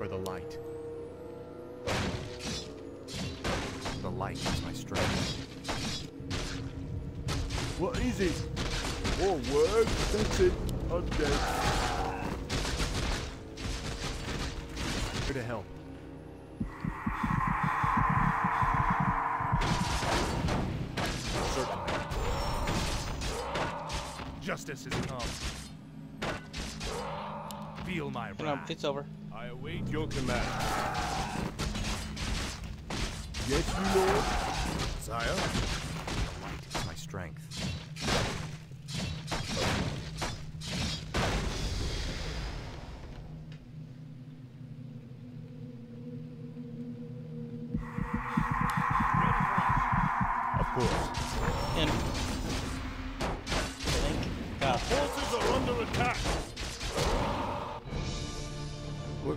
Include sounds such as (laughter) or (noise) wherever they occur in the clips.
For the light. The light is my strength. What is it? More work? That's it. I'm dead. Here to help. Certainly. Justice is come. Feel my No, wrath. it's over. I await your command. Yes, lord. Sire?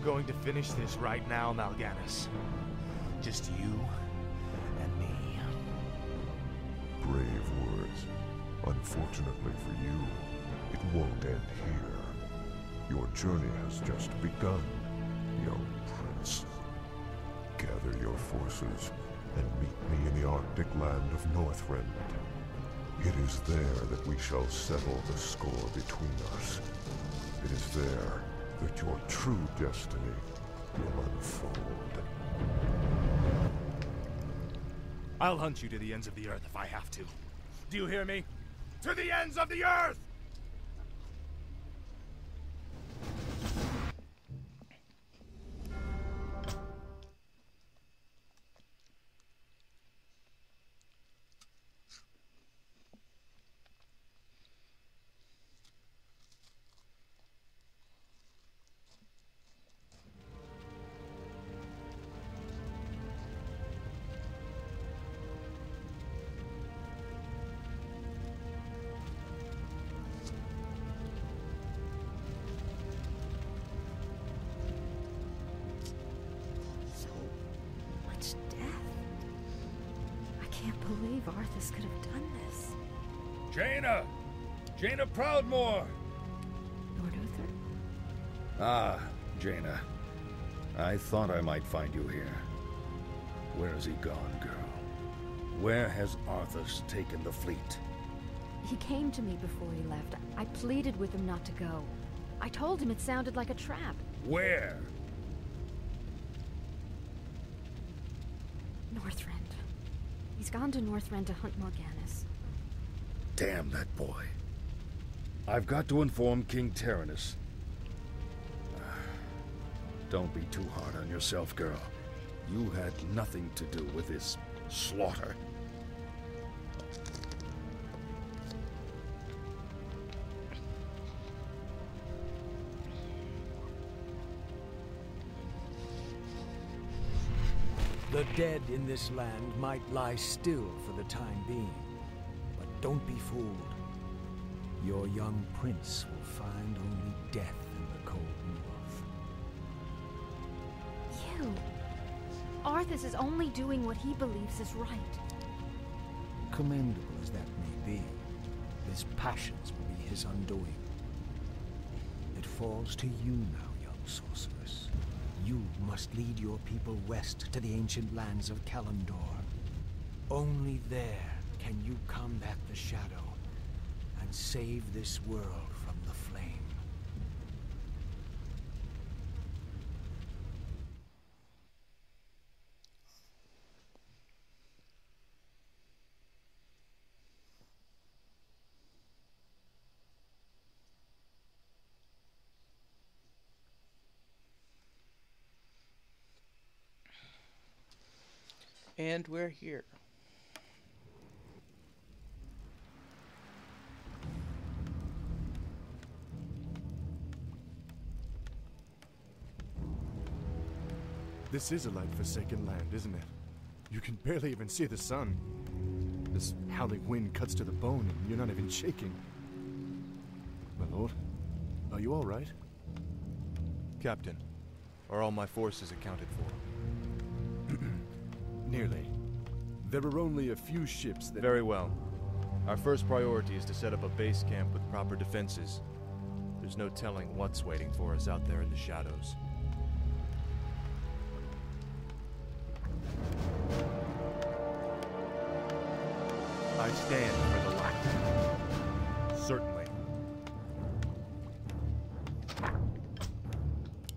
Going to finish this right now, Mal'Ganis. Just you and me. Brave words. Unfortunately for you, it won't end here. Your journey has just begun, young prince. Gather your forces and meet me in the Arctic land of Northrend. It is there that we shall settle the score between us. It is there that your true destiny will unfold. I'll hunt you to the ends of the earth if I have to. Do you hear me? To the ends of the earth! Believe Arthas could have done this. Jaina! Jaina Proudmoore! Lord Uther? Ah, Jaina. I thought I might find you here. Where has he gone, girl? Where has Arthas taken the fleet? He came to me before he left. I pleaded with him not to go. I told him it sounded like a trap. Where? He's gone to Northrend to hunt Mal'Ganis. Damn that boy. I've got to inform King Terenas. (sighs) Don't be too hard on yourself, girl. You had nothing to do with this slaughter. The dead in this land might lie still for the time being, but don't be fooled. Your young prince will find only death in the cold north. You! Arthas is only doing what he believes is right. Commendable as that may be, his passions will be his undoing. It falls to you now, young sorceress. Must lead your people west to the ancient lands of Kalimdor. Only there can you combat the Shadow and save this world from the flame. And we're here. This is a light-forsaken land, isn't it? You can barely even see the sun. This howling wind cuts to the bone, and you're not even shaking. My lord, are you all right? Captain, are all my forces accounted for? Nearly. There are only a few ships that... Very well. Our first priority is to set up a base camp with proper defenses. There's no telling what's waiting for us out there in the shadows. I stand for the light. Certainly.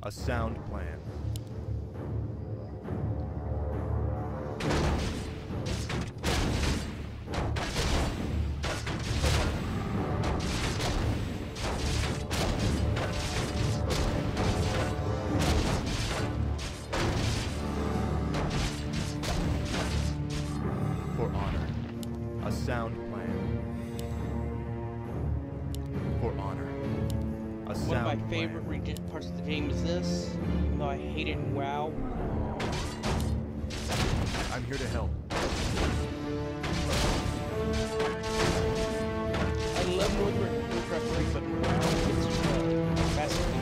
A sound plan. One of my favorite region parts of the game is this. Even though I hate it in WoW. I'm here to help. I love Northrend Warcraft 3, but WoW, it's just a massive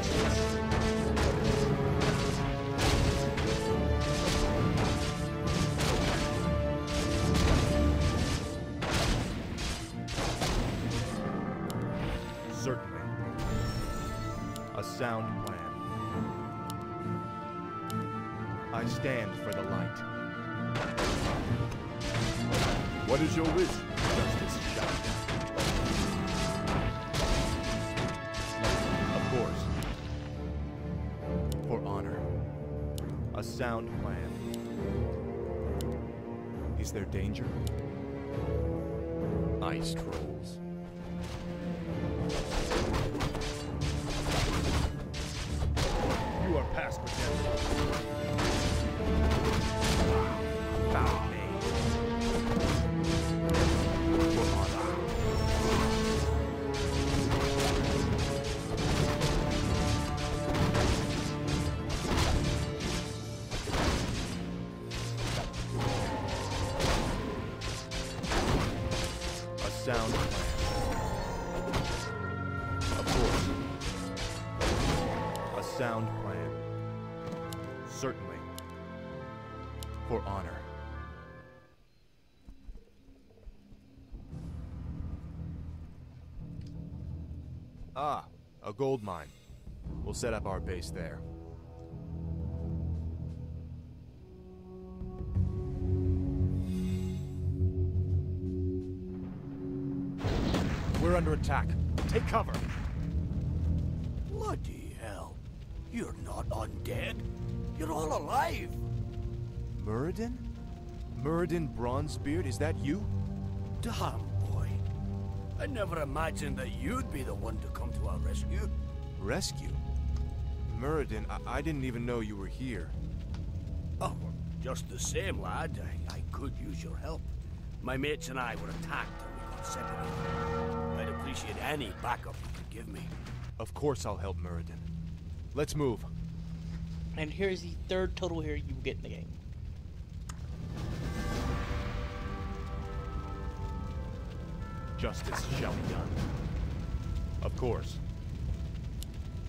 stand for the light. What is your wish? Justice done. Of course. For honor. A sound plan. Is there danger? Ice trolls. You are past redemption. Gold mine. We'll set up our base there. We're under attack. Take cover. Bloody hell. You're not undead. You're all alive. Muradin? Muradin Bronzebeard, is that you? Damn, boy. I never imagined that you'd be the one to come to our rescue. Rescue? Muradin, I, I didn't even know you were here. Oh, well, just the same, lad. I, I could use your help. My mates and I were attacked and we got separated. I'd appreciate any backup you could give me. Of course I'll help Muradin. Let's move. And here's the third total here you get in the game. Justice shall be done. Of course.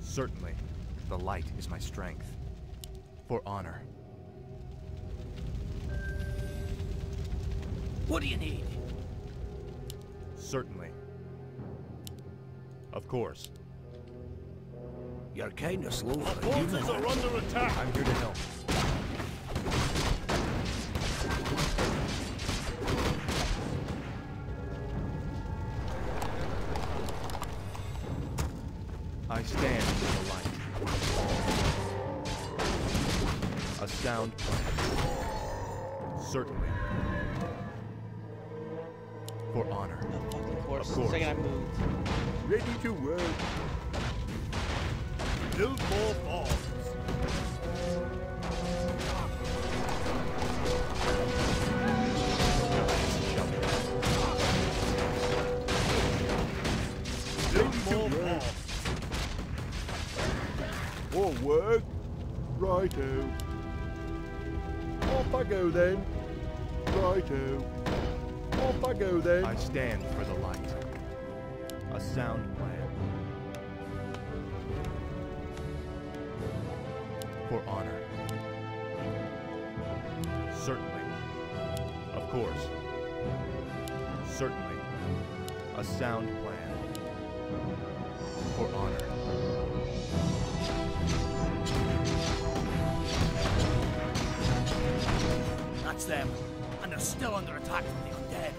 Certainly. The light is my strength. For honor. What do you need? Certainly. Of course. You're kinda slow for a are under attack! I'm here to help. More work. Righto. Off I go then. Righto. Off I go then. I stand for the light. A sound plan. For honor. Certainly. Of course. Certainly. A sound plan. For honor. Them. And they're still under attack from the undead.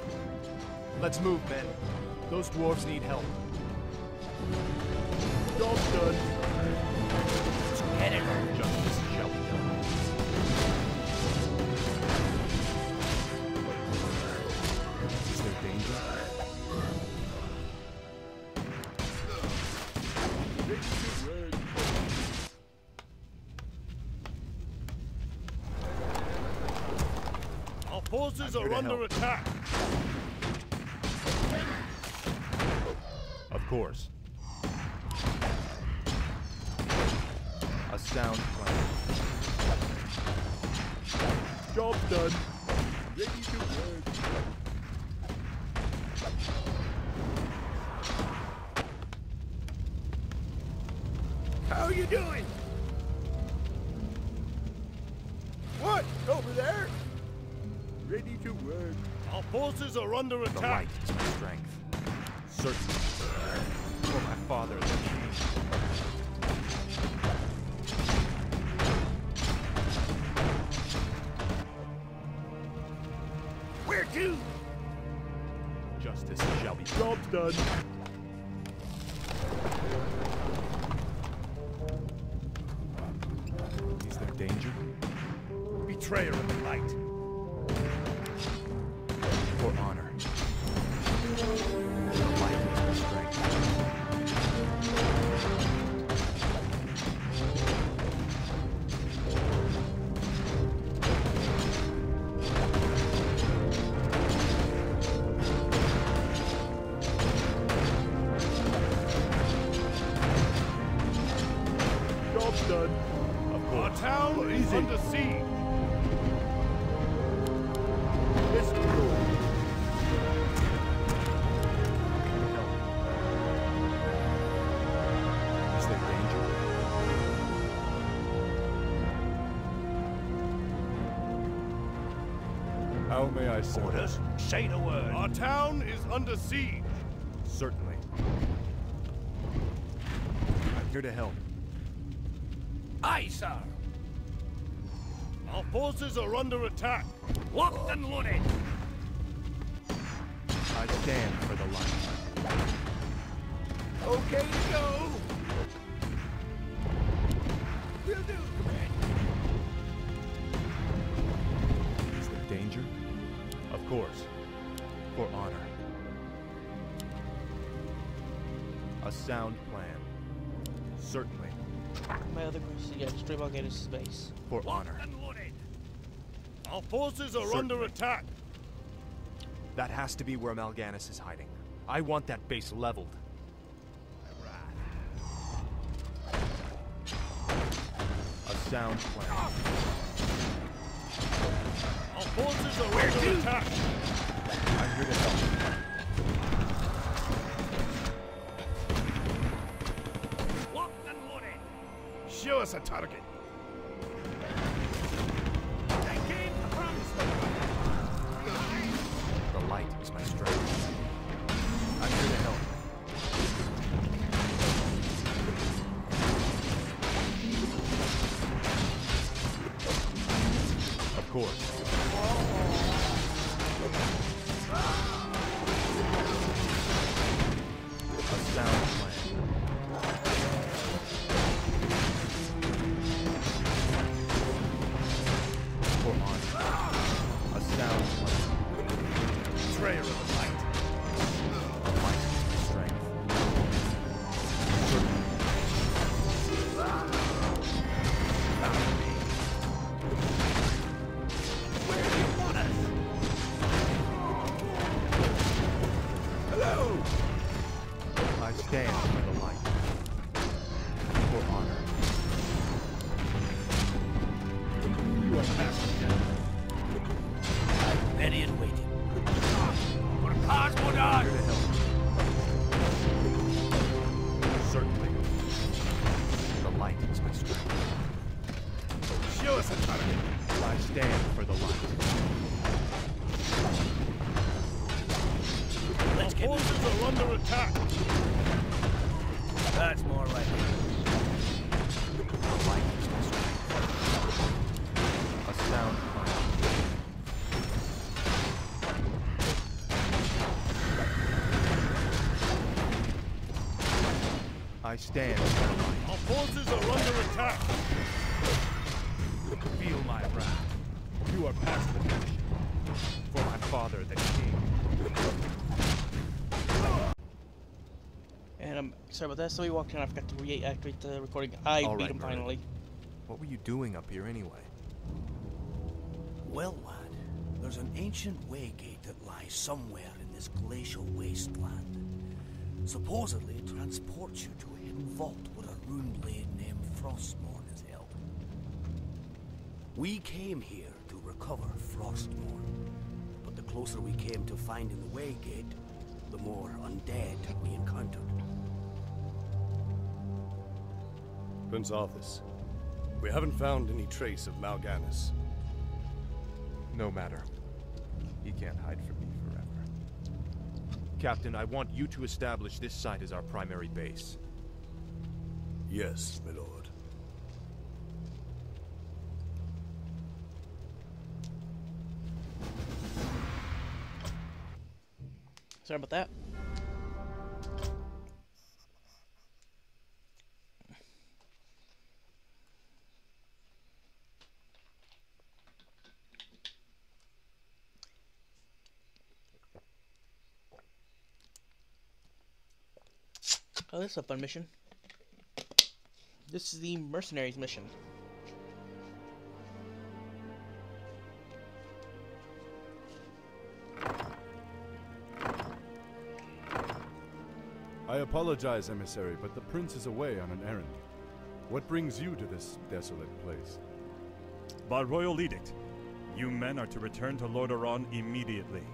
Let's move, men. Those dwarves need help. Job done. Forces are under help. attack. Of course. To? Justice shall be done. How may I serve? Orders. Say the word. Our town is under siege. Certainly. I'm here to help. Aye, sir. Our forces are under attack. Locked and loaded. I stand for the light. Okay to go. Of course. For honor. A sound plan. Certainly. My other question, yeah, straight out get space. For honor. and. Our forces are under attack. That has to be where Mal'Ganis is hiding. I want that base leveled. A sound plan. Forces are under attack. I'm here to help. Locked and loaded. Show us a target. Betrayer of the I stand with the light. Our forces are under attack. Feel my wrath. You are past the finish. For my father, the king. And I'm sorry about that. So we walked in. I forgot to reactivate the recording. I All beat right, him Merlin. finally. What were you doing up here anyway? Well, lad, there's an ancient waygate that lies somewhere in this glacial wasteland. Supposedly, it transports you to a hidden vault where a rune blade named Frostmourne is held. We came here to recover Frostmourne, but the closer we came to finding the waygate, the more undead we encountered. Prince Arthas, we haven't found any trace of Mal'Ganis. No matter. He can't hide from me forever. Captain, I want you to establish this site as our primary base. Yes, my lord. Sorry about that. Oh, this is a fun mission. This is the Mercenaries mission. I apologize, emissary, but the prince is away on an errand. What brings you to this desolate place? By royal edict, you men are to return to Lordaeron immediately.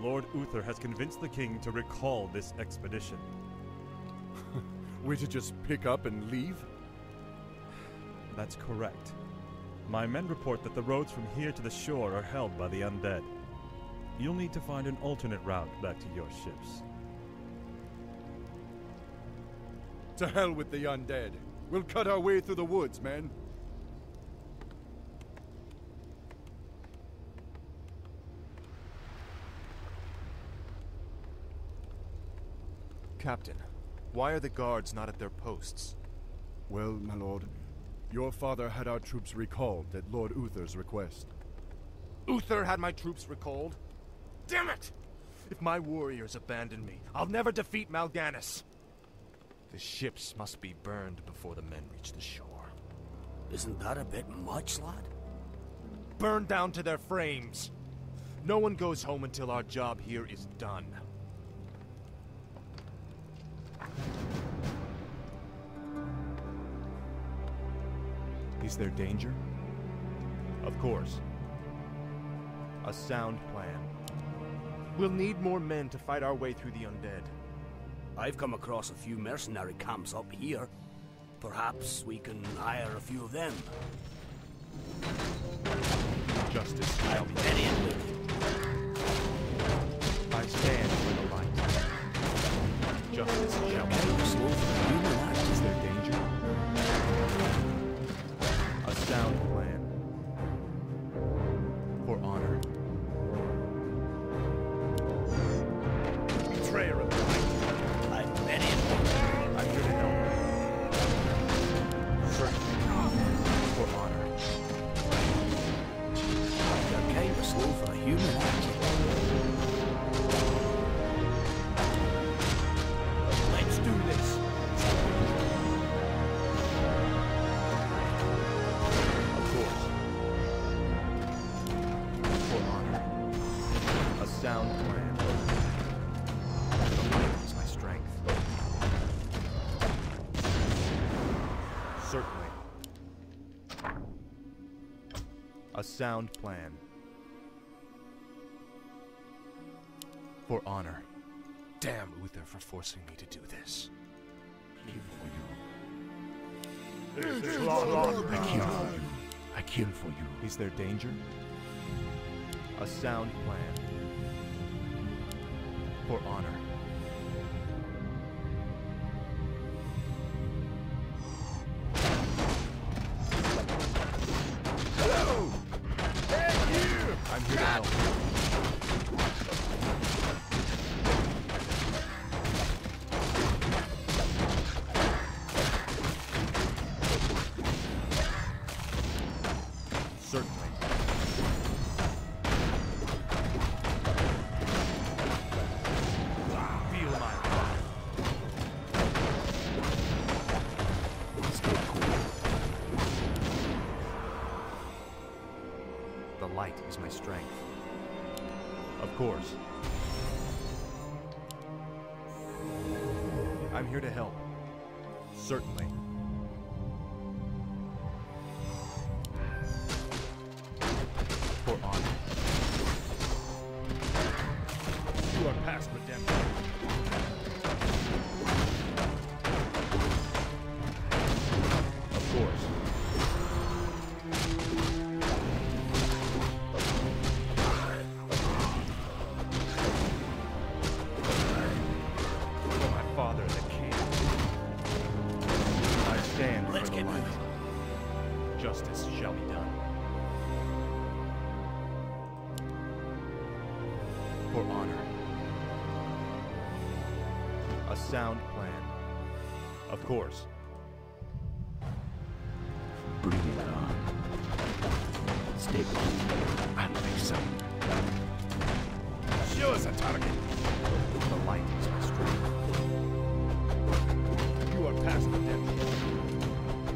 Lord Uther has convinced the king to recall this expedition. (laughs) We're to just pick up and leave? That's correct. My men report that the roads from here to the shore are held by the undead. You'll need to find an alternate route back to your ships. To hell with the undead. We'll cut our way through the woods, man. Captain, why are the guards not at their posts? Well, my lord, your father had our troops recalled at Lord Uther's request. Uther had my troops recalled? Damn it! If my warriors abandon me, I'll never defeat Mal'Ganis. The ships must be burned before the men reach the shore. Isn't that a bit much, lad? Burned down to their frames. No one goes home until our job here is done. Is there danger? Of course. A sound plan. We'll need more men to fight our way through the undead. I've come across a few mercenary camps up here. Perhaps we can hire a few of them. Justice shall be Ready and waiting. I stand for the light. Justice sound plan. For honor. Damn Uther for forcing me to do this. I kill for you. I kill for you. Is there danger? A sound plan. For honor. I'm here to help. Certainly. A target. The light is my strength. You are past redemption.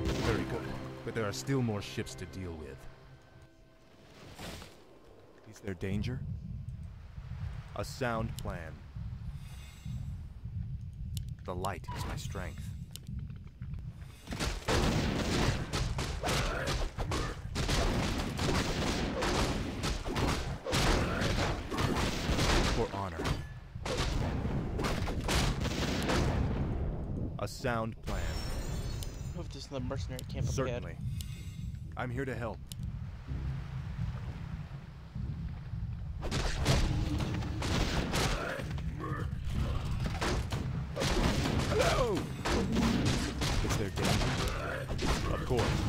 Very good. But there are still more ships to deal with. Is there danger? A sound plan. The light is my strength. For honor. A sound plan. Move to the mercenary camp ahead. Certainly. I'm here to help. Hello! Is there danger? Of course.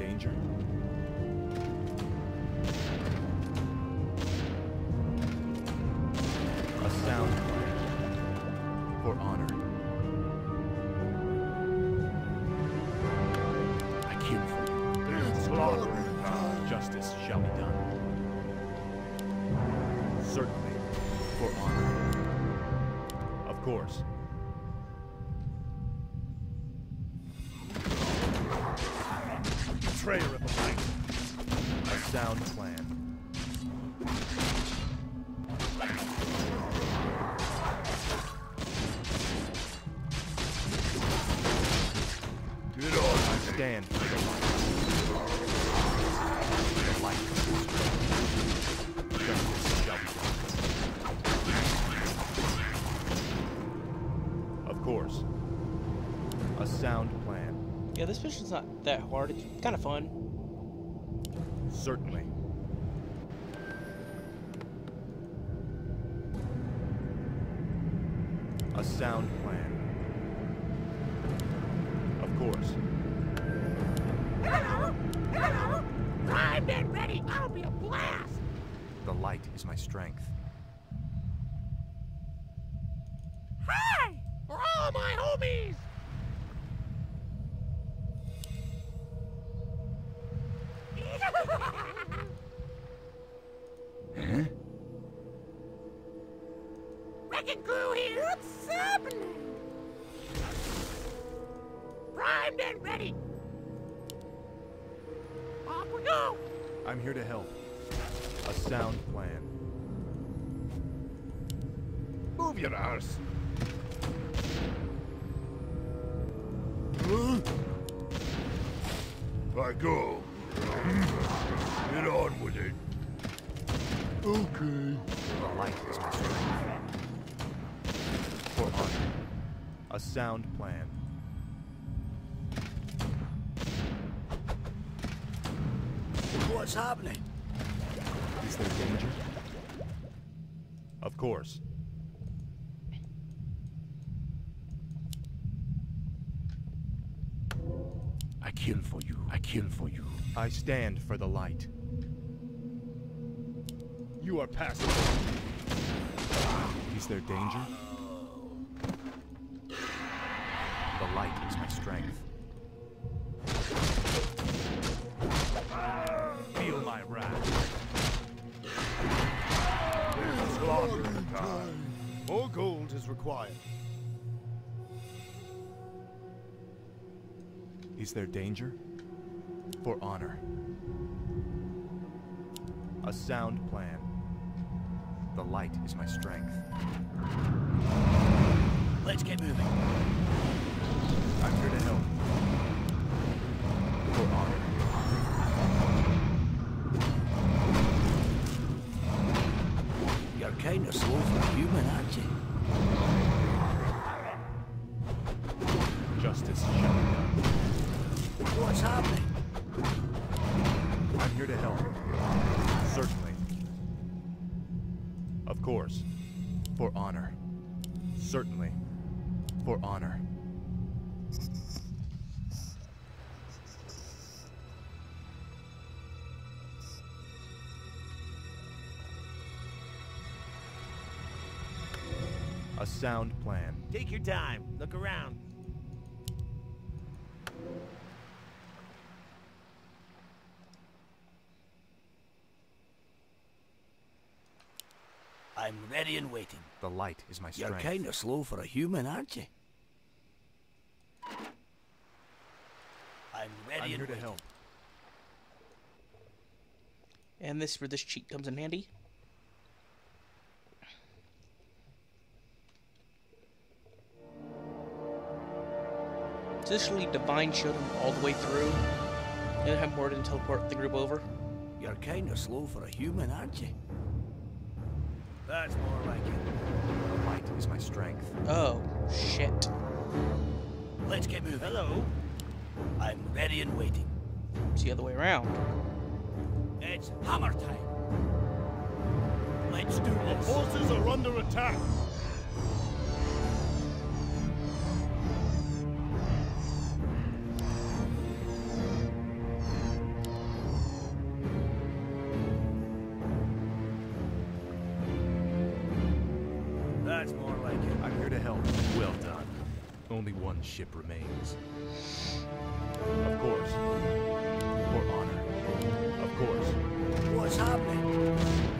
Danger? A sound. For honor. I kill for you. Slaughter. Justice shall be done. Certainly. For honor. Of course. Betrayer of. A sound plan. Hard. It's kind of fun. Certainly. A sound plan. Of course. Hello! Hello! Primed and ready! I'll be a blast! The light is my strength. Hi! For all my homies! Wrecking crew here! What's happening? Primed and ready! Off we go! I'm here to help. A sound plan. Move your arse. I go. Get on with it. Okay. The light is A sound plan. What's happening? Is there danger? Of course. I kill for you. I kill for you. I stand for the light. You are passive. Is there danger? The light is my strength. Feel my wrath. Slaughter time. More gold is required. Is there danger? For honor. A sound plan. The light is my strength. Let's get moving. Sound plan. Take your time. Look around. I'm ready and waiting. The light is my strength. You're kind of slow for a human, aren't you? I'm ready I'm and here to help. And this where this cheat comes in handy. Additionally, Divine Shield him all the way through. And have Morden teleport the group over. You're kind of slow for a human, aren't you? That's more like it. The light is my strength. Oh, shit. Let's get moving. Hello. I'm ready and waiting. It's the other way around. It's hammer time. Let's do this. Forces are under attack. That's more like it. I'm here to help. Well done. Only one ship remains. Of course. For honor. Of course. What's happening?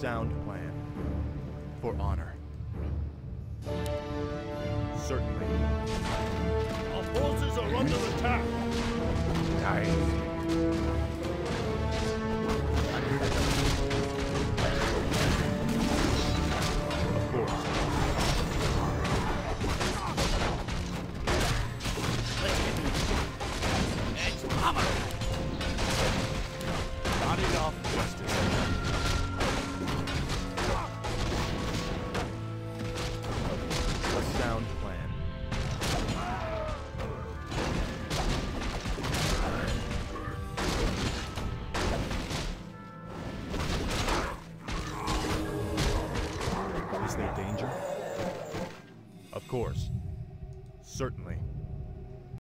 Sound plan. For honor. Certainly. Our forces are under attack. Die.